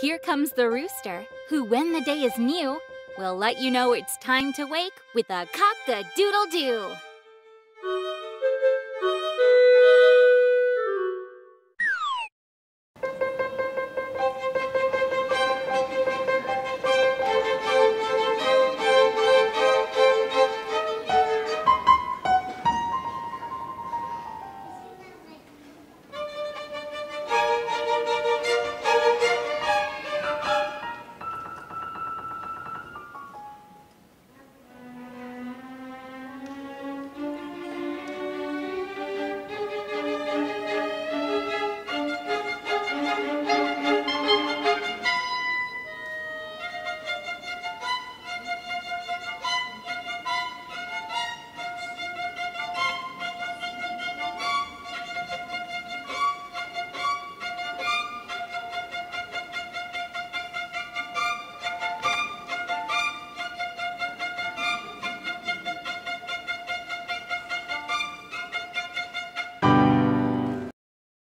Here comes the rooster, who, when the day is new, will let you know it's time to wake with a cock-a-doodle-doo.